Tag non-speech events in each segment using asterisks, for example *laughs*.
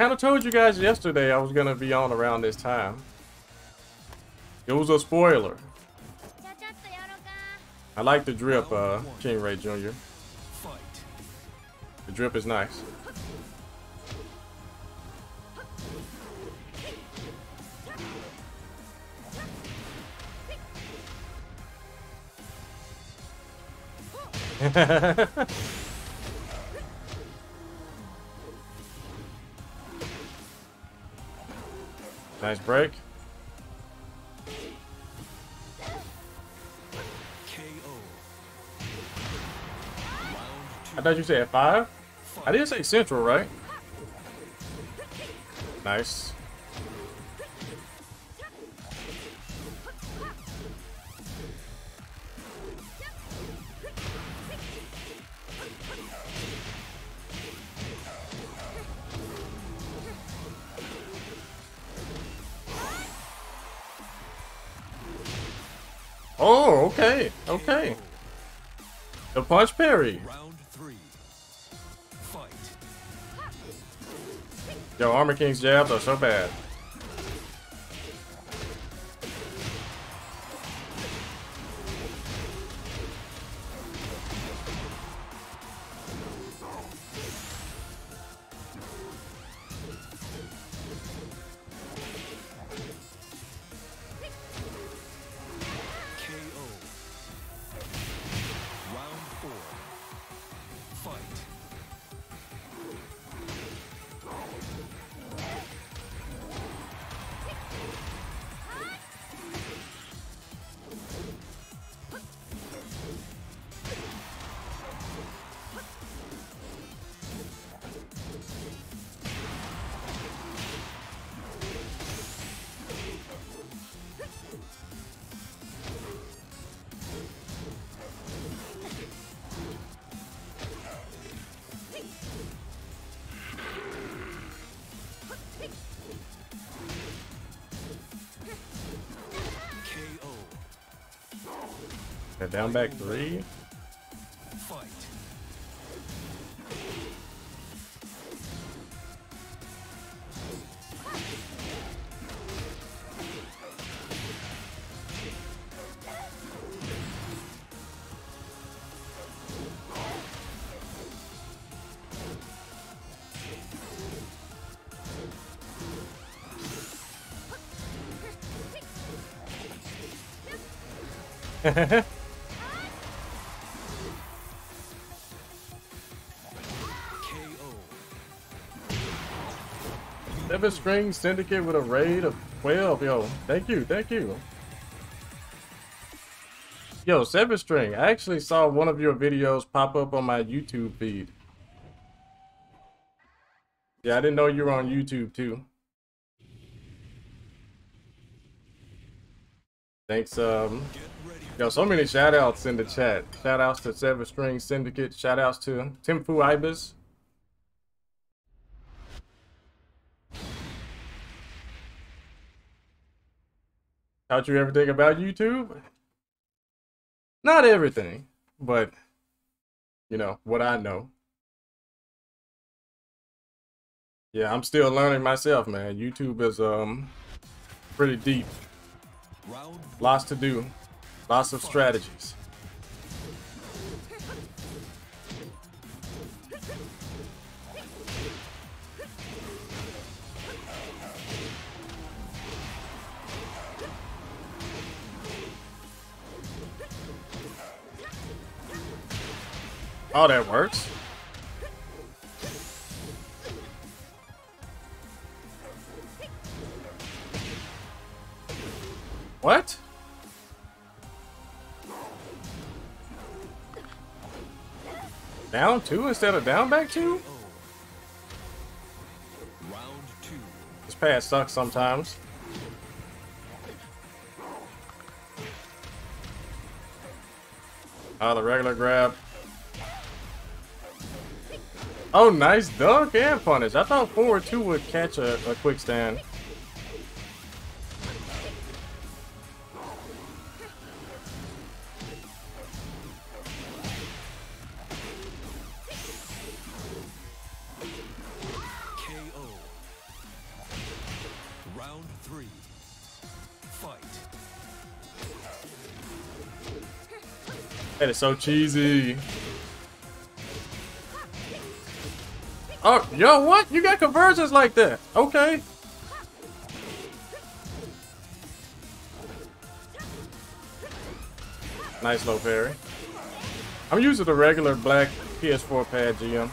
kind of told you guys yesterday I was going to be on around this time. It was a spoiler. I like the drip, uh, King Rey Jr. The drip is nice. *laughs* nice break. I thought you said five? I didn't say central, right? Nice. Oh, okay, okay. The punch parry. Yo, Armor King's jabs are so bad. Yeah, down back three. *laughs* *laughs* Seven String Syndicate with a raid of 12. Yo, thank you, thank you. Yo, Seven String, I actually saw one of your videos pop up on my YouTube feed. Yeah, I didn't know you were on YouTube too. Thanks, um, yo, so many shout outs in the chat. Shout outs to Seven String Syndicate. Shout outs to Tim Fu Ibis. Taught you everything about YouTube? Not everything, but you know, what I know. Yeah, I'm still learning myself, man. YouTube is um pretty deep. Lots to do. Lots of strategies. Oh, that works. What? Down two instead of down back two? Round two. This pass sucks sometimes. Oh, the regular grab. Oh, nice dunk and punish. I thought forward two would catch a, a quick stand. That is so cheesy. Oh, yo, what? You got conversions like that? Okay. Nice low parry. I'm using the regular black PS4 pad GM.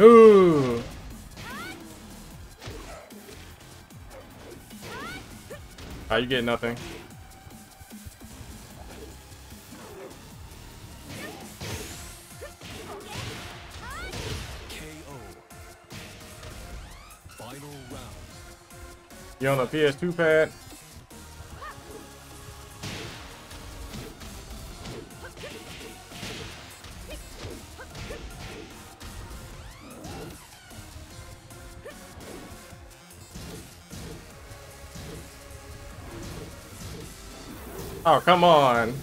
Ooh. Oh, you get nothing. You on a PS2 pad? Oh, come on.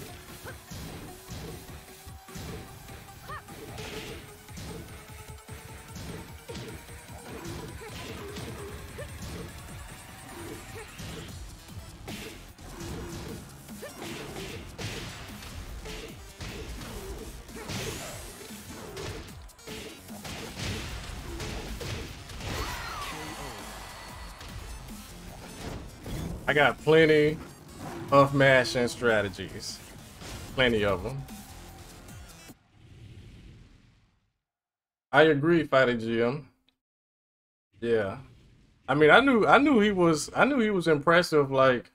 I got plenty of mashing strategies. Plenty of them. I agree, Fighting GM. Yeah. I mean, I knew I knew he was I knew he was impressive like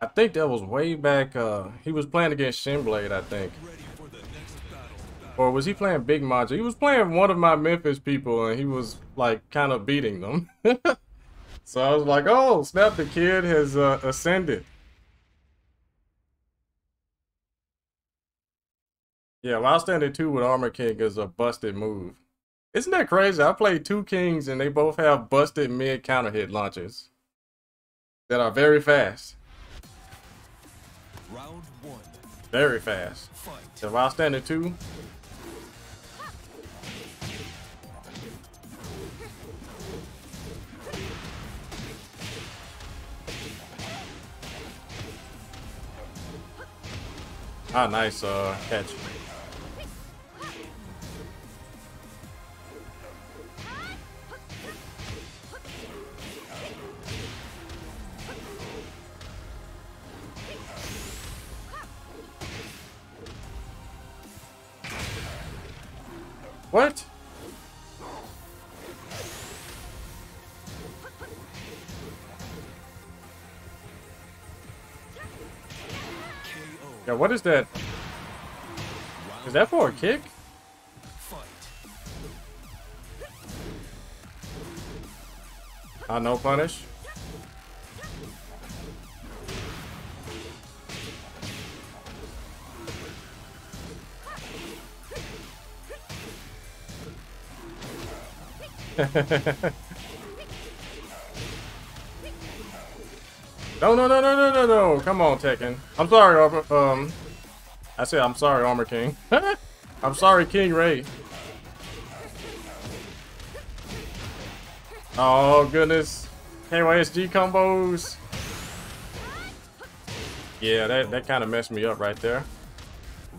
I think that was way back uh he was playing against Shinblade, I think. Or was he playing Big Macho? He was playing one of my Memphis people and he was like kind of beating them. *laughs* So I was like, oh, snap, the kid has uh, ascended. Yeah, while standing two with Armor King is a busted move. Isn't that crazy? I played two Kings and they both have busted mid counter hit launches that are very fast. Round one. Very fast. Fight. So while standing two, Ah, nice uh, catch. Yeah, what is that? Is that for a kick? Ah, no punish. *laughs* No, no, no, no, no, no, no. Come on, Tekken. I'm sorry, Armor. Um, I said I'm sorry, Armor King. *laughs* I'm sorry, King Rey. Oh, goodness. KYSG combos. Yeah, that, that kind of messed me up right there.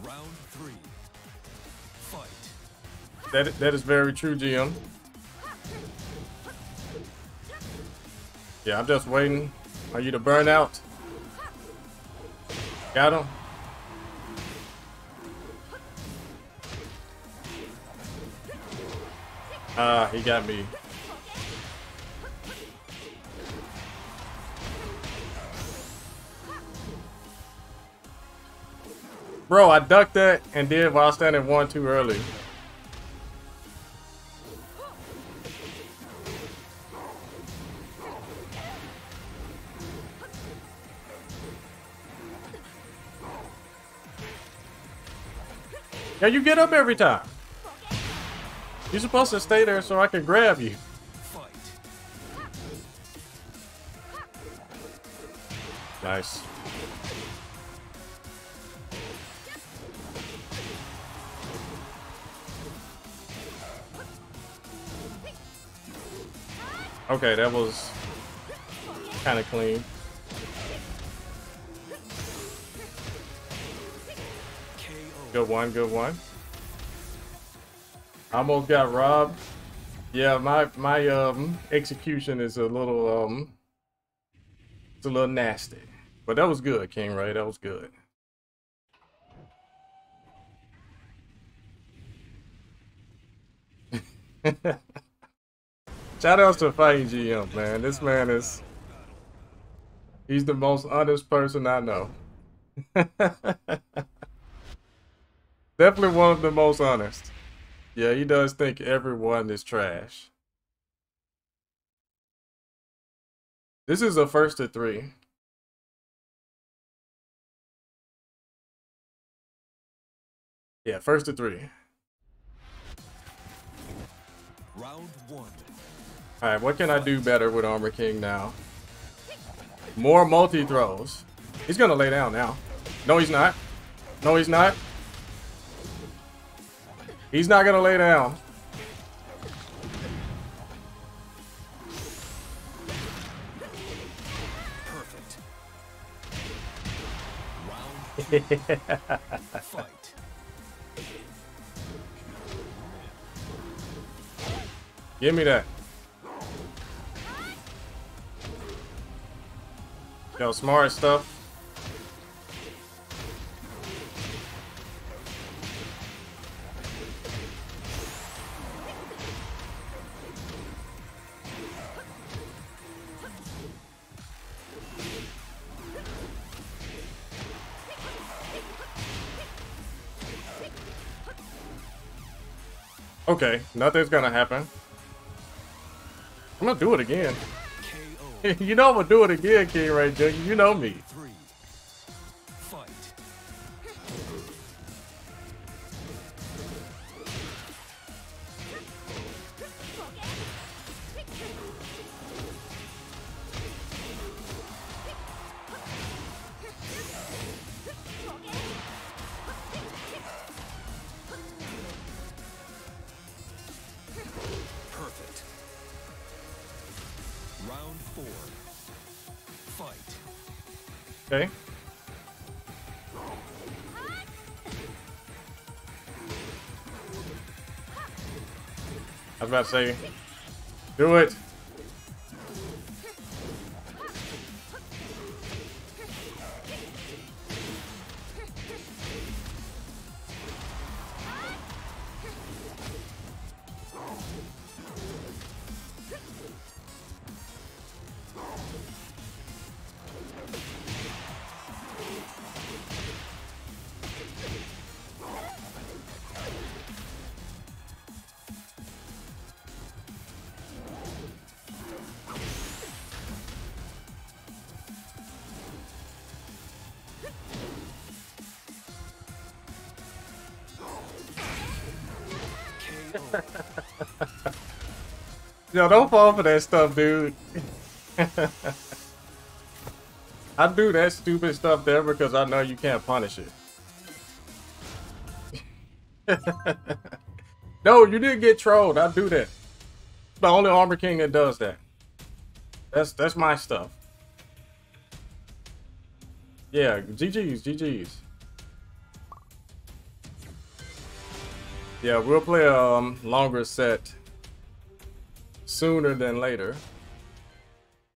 Round three. Fight. That, that is very true, GM. Yeah, I'm just waiting are you the burnout? Got him? Ah, he got me. Bro, I ducked that and did while standing one too early. Yeah, you get up every time. You're supposed to stay there so I can grab you. Nice. Okay, that was kind of clean. Good one, good one. I almost got robbed. Yeah, my my um execution is a little um it's a little nasty. But that was good, King Rey. That was good. *laughs* Shout outs to Fighting GM, man. This man is he's the most honest person I know. *laughs* Definitely one of the most honest. Yeah, he does think everyone is trash. This is a first to three. Yeah, first to three. Round one. Alright, what can I do better with Armor King now? More multi-throws. He's gonna lay down now. No, he's not. No, he's not. He's not gonna lay down. Perfect. Fight. Give me that. Yo, smart stuff. Okay, nothing's gonna happen. I'm gonna do it again. *laughs* you know I'm gonna do it again, King Rey Jr. You know me. Okay. I was about to say, do it. Yo, don't fall for that stuff, dude. *laughs* I do that stupid stuff there because I know you can't punish it. *laughs* no, you didn't get trolled. I do that. The only Armor King that does that. That's that's my stuff. Yeah, GG's, GG's. Yeah, we'll play a um, longer set sooner than later.